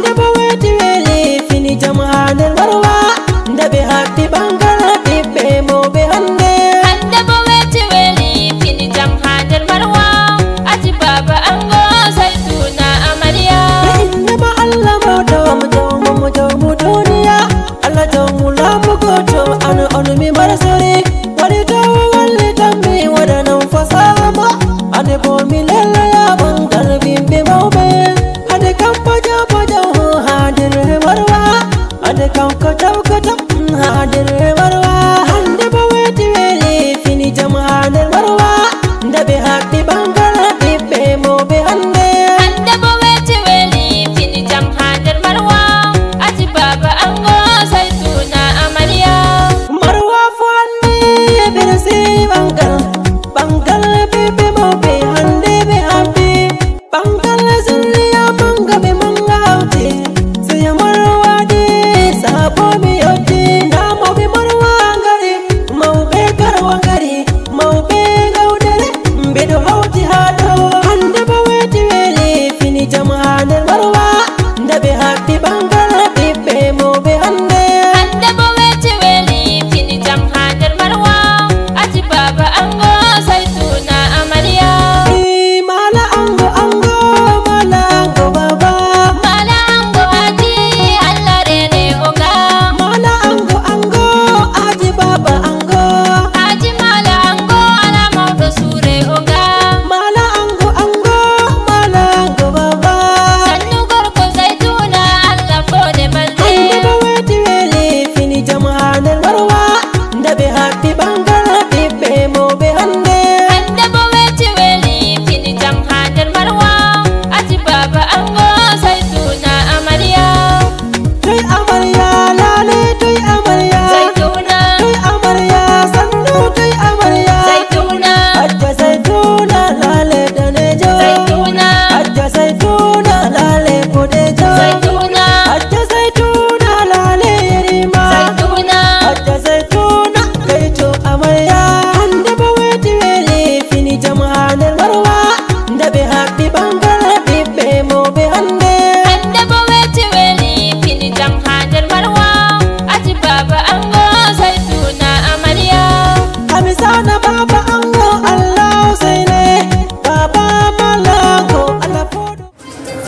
never wait kowa happy bai haɗi banga. The ɓangare